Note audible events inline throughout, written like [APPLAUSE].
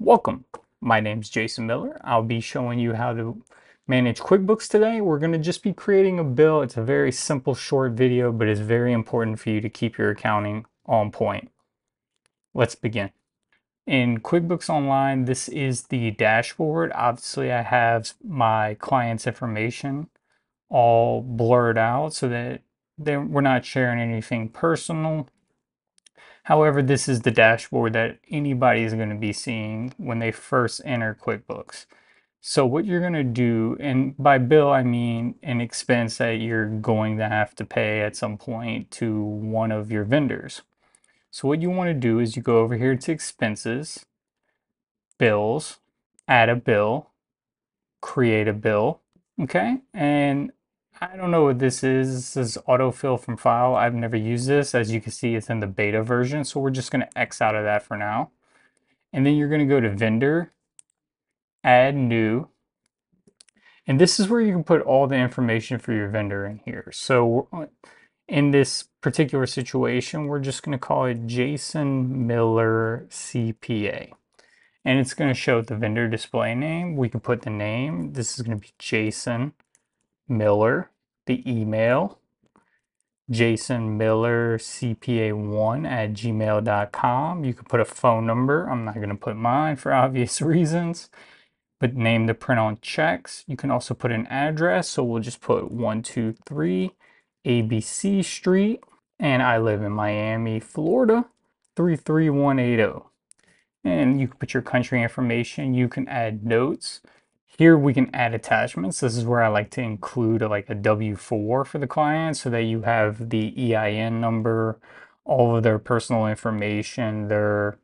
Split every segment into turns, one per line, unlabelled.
Welcome. My name is Jason Miller. I'll be showing you how to manage QuickBooks today. We're going to just be creating a bill. It's a very simple short video, but it's very important for you to keep your accounting on point. Let's begin. In QuickBooks Online, this is the dashboard. Obviously, I have my client's information all blurred out so that we're not sharing anything personal However, this is the dashboard that anybody is going to be seeing when they first enter QuickBooks. So what you're going to do, and by bill I mean an expense that you're going to have to pay at some point to one of your vendors. So what you want to do is you go over here to expenses, bills, add a bill, create a bill, okay? And I don't know what this is. This is autofill from file. I've never used this. As you can see, it's in the beta version. So we're just going to X out of that for now. And then you're going to go to vendor, add new. And this is where you can put all the information for your vendor in here. So in this particular situation, we're just going to call it Jason Miller CPA. And it's going to show the vendor display name. We can put the name. This is going to be Jason Miller, the email, Jason Miller CPA1 at gmail.com. You can put a phone number. I'm not going to put mine for [LAUGHS] obvious reasons, but name the print on checks. You can also put an address. So we'll just put 123 ABC Street, and I live in Miami, Florida, 33180. And you can put your country information. You can add notes. Here we can add attachments. This is where I like to include a, like a W-4 for the client so that you have the EIN number, all of their personal information, their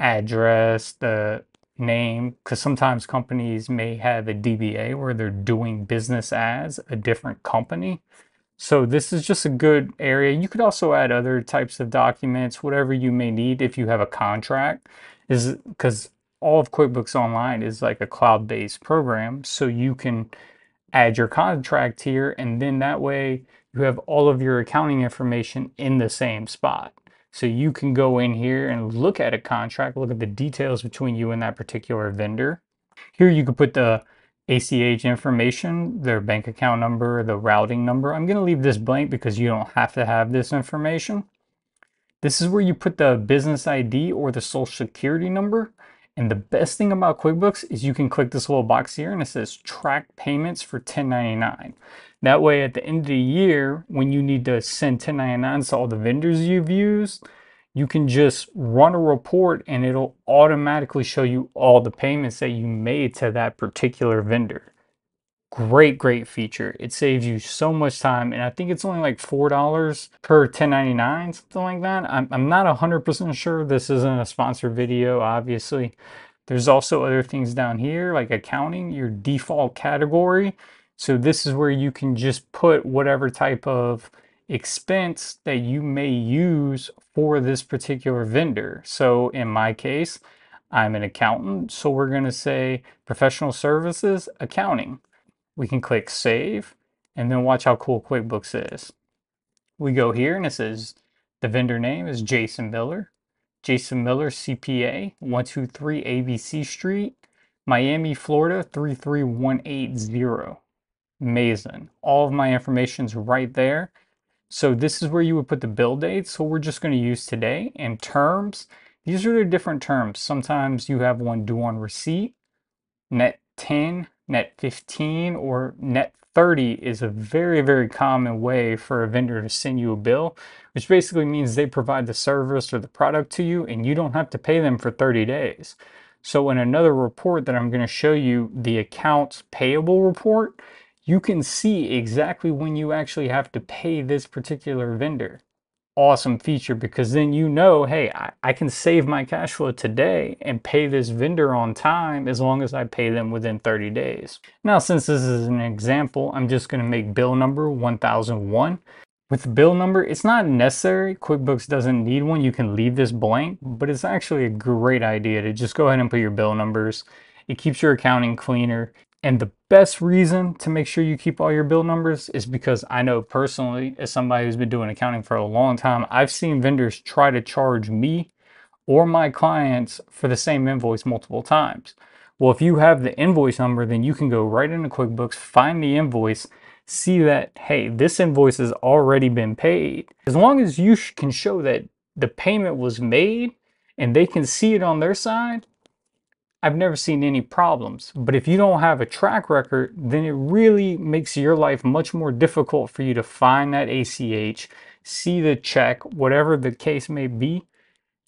address, the name, because sometimes companies may have a DBA where they're doing business as a different company. So this is just a good area. You could also add other types of documents, whatever you may need if you have a contract, is because all of QuickBooks Online is like a cloud-based program, so you can add your contract here, and then that way you have all of your accounting information in the same spot. So you can go in here and look at a contract, look at the details between you and that particular vendor. Here you can put the ACH information, their bank account number, the routing number. I'm going to leave this blank because you don't have to have this information. This is where you put the business ID or the social security number. And the best thing about QuickBooks is you can click this little box here and it says track payments for 1099. That way at the end of the year, when you need to send 1099s to all the vendors you've used, you can just run a report and it'll automatically show you all the payments that you made to that particular vendor great great feature. It saves you so much time and i think it's only like four dollars per 1099 something like that. I'm, I'm not 100 percent sure this isn't a sponsored video obviously. There's also other things down here like accounting your default category. So this is where you can just put whatever type of expense that you may use for this particular vendor. So in my case i'm an accountant so we're going to say professional services accounting we can click save and then watch how cool QuickBooks is. We go here and it says the vendor name is Jason Miller. Jason Miller CPA 123 ABC Street, Miami, Florida 33180. Amazing. All of my information's right there. So this is where you would put the bill date. So we're just going to use today and terms. These are the different terms. Sometimes you have one due on receipt, net 10, net 15 or net 30 is a very, very common way for a vendor to send you a bill, which basically means they provide the service or the product to you and you don't have to pay them for 30 days. So in another report that I'm going to show you, the accounts payable report, you can see exactly when you actually have to pay this particular vendor awesome feature because then you know, hey, I, I, can save my cash flow today and pay this vendor on time as long as I pay them within 30 days. Now, since this is an example, I'm just going to make bill number 1001. With bill number, it's not necessary. QuickBooks doesn't need one. You can leave this blank, but it's actually a great idea to just go ahead and put your bill numbers. It keeps your accounting cleaner. And the best reason to make sure you keep all your bill numbers is because I know personally, as somebody who's been doing accounting for a long time, I've seen vendors try to charge me or my clients for the same invoice multiple times. Well, if you have the invoice number, then you can go right into QuickBooks, find the invoice, see that, hey, this invoice has already been paid. As long as you can show that the payment was made and they can see it on their side, I've never seen any problems. But if you don't have a track record, then it really makes your life much more difficult for you to find that ACH, see the check, whatever the case may be.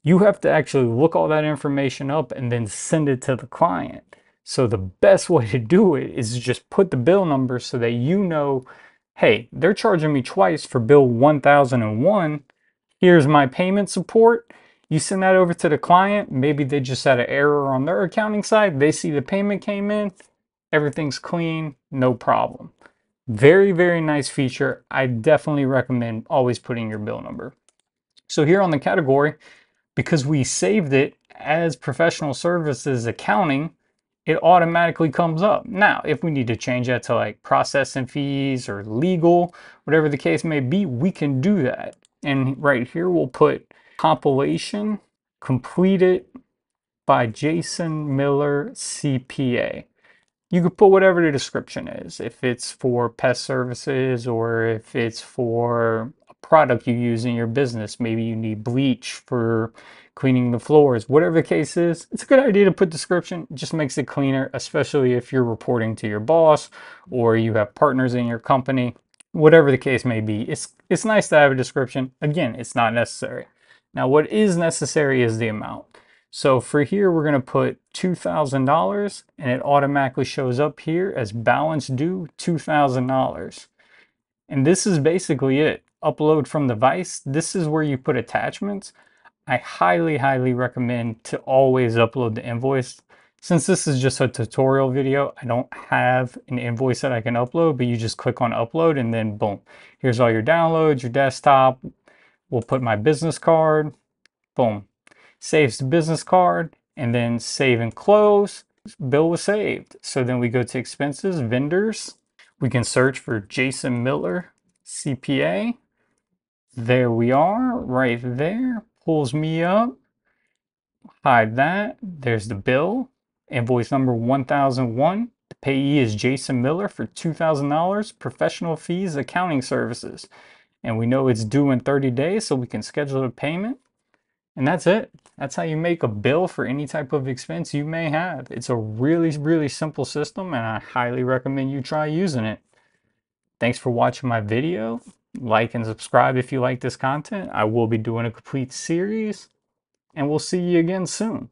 You have to actually look all that information up and then send it to the client. So the best way to do it is just put the bill number so that you know, hey, they're charging me twice for bill 1001. Here's my payment support you send that over to the client. Maybe they just had an error on their accounting side. They see the payment came in. Everything's clean, no problem. Very, very nice feature. I definitely recommend always putting your bill number. So here on the category, because we saved it as professional services accounting, it automatically comes up. Now, if we need to change that to like processing fees or legal, whatever the case may be, we can do that. And right here, we'll put compilation completed by Jason Miller CPA. You could put whatever the description is. If it's for pest services or if it's for a product you use in your business, maybe you need bleach for cleaning the floors, whatever the case is, it's a good idea to put description. It just makes it cleaner, especially if you're reporting to your boss or you have partners in your company, whatever the case may be. It's, it's nice to have a description. Again, it's not necessary. Now what is necessary is the amount. So for here, we're gonna put $2,000 and it automatically shows up here as balance due $2,000. And this is basically it. Upload from device. This is where you put attachments. I highly, highly recommend to always upload the invoice. Since this is just a tutorial video, I don't have an invoice that I can upload, but you just click on upload and then boom. Here's all your downloads, your desktop, We'll put my business card, boom. Saves the business card, and then save and close. Bill was saved. So then we go to expenses, vendors. We can search for Jason Miller, CPA. There we are, right there. Pulls me up. Hide that. There's the bill. Invoice number 1001. The payee is Jason Miller for $2,000. Professional fees, accounting services and we know it's due in 30 days so we can schedule a payment. And that's it. That's how you make a bill for any type of expense you may have. It's a really really simple system and i highly recommend you try using it. Thanks for watching my video. Like and subscribe if you like this content. I will be doing a complete series and we'll see you again soon